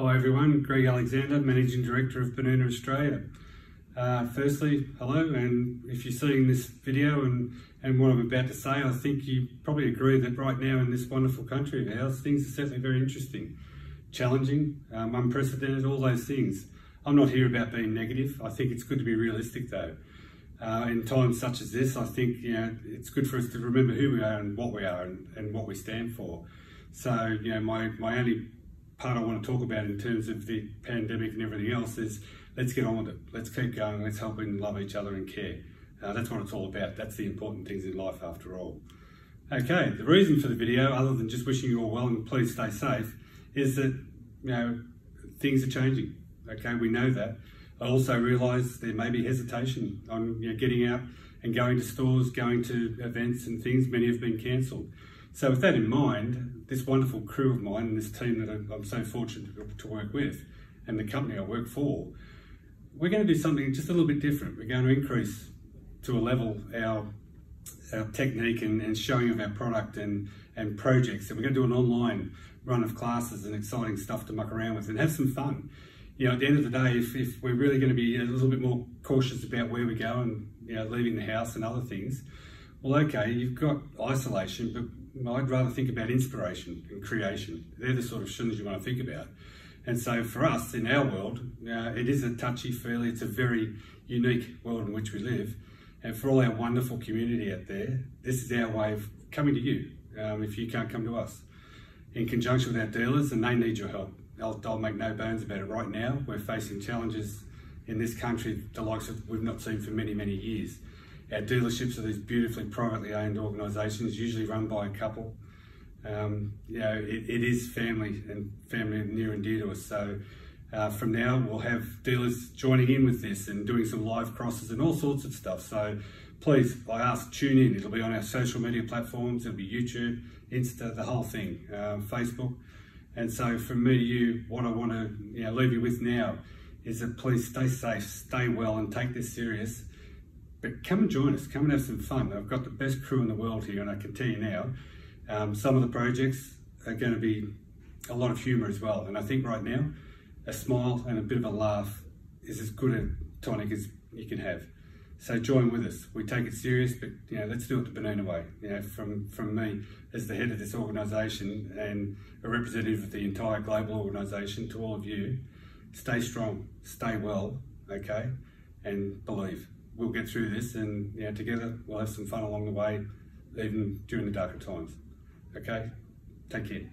Hi everyone, Greg Alexander, Managing Director of BERNINA Australia. Uh, firstly, hello, and if you're seeing this video and, and what I'm about to say, I think you probably agree that right now in this wonderful country of ours, things are certainly very interesting, challenging, um, unprecedented, all those things. I'm not here about being negative. I think it's good to be realistic though. Uh, in times such as this, I think you know it's good for us to remember who we are and what we are and, and what we stand for. So, you know, my, my only part I want to talk about in terms of the pandemic and everything else is let's get on with it. Let's keep going. Let's help and love each other and care. Uh, that's what it's all about. That's the important things in life after all. Okay, the reason for the video, other than just wishing you all well and please stay safe, is that, you know, things are changing. Okay, we know that. I also realise there may be hesitation on you know, getting out and going to stores, going to events and things. Many have been cancelled. So with that in mind, this wonderful crew of mine and this team that I'm so fortunate to work with and the company I work for, we're going to do something just a little bit different. We're going to increase to a level our our technique and, and showing of our product and, and projects. And we're going to do an online run of classes and exciting stuff to muck around with and have some fun. You know, at the end of the day, if, if we're really going to be a little bit more cautious about where we go and, you know, leaving the house and other things, well, okay, you've got isolation, but I'd rather think about inspiration and creation. They're the sort of things you want to think about. And so for us in our world, uh, it is a touchy feely, it's a very unique world in which we live. And for all our wonderful community out there, this is our way of coming to you um, if you can't come to us. In conjunction with our dealers, and they need your help. I'll, I'll make no bones about it right now. We're facing challenges in this country, the likes of we've not seen for many, many years. Our dealerships are these beautifully privately owned organisations, usually run by a couple. Um, you know, it, it is family and family near and dear to us. So uh, from now, we'll have dealers joining in with this and doing some live crosses and all sorts of stuff. So please, I ask, tune in. It'll be on our social media platforms. It'll be YouTube, Insta, the whole thing, um, Facebook. And so from me to you, what I want to you know, leave you with now is that please stay safe, stay well, and take this serious. But come and join us, come and have some fun. I've got the best crew in the world here, and I can tell you now, um, some of the projects are going to be a lot of humour as well. And I think right now, a smile and a bit of a laugh is as good a tonic as you can have. So join with us. We take it serious, but you know, let's do it the BERNINA way. You know, from from me as the head of this organisation and a representative of the entire global organisation to all of you, stay strong, stay well, okay, and believe we'll get through this and you know, together we'll have some fun along the way, even during the darker times. Okay? Take care.